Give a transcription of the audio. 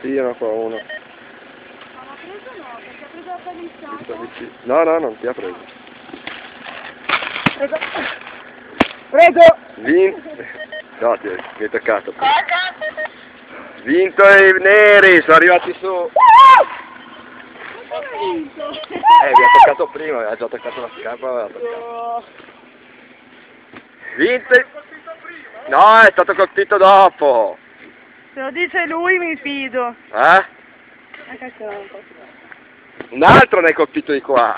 Sì, io ne qua uno. Ma l'ha preso no, perché ha preso la vicino. No, no, non ti ha preso. Prego. Prego. Vinto. No, ti mi è toccato. Vinto i neri, sono arrivati su. Hai vinto? Eh, mi ha toccato prima, aveva già toccato la scarpa, aveva toccato. Vinto i... No, è stato colpito dopo. Se lo dice lui mi fido. Eh? Un altro ne hai colpito di qua.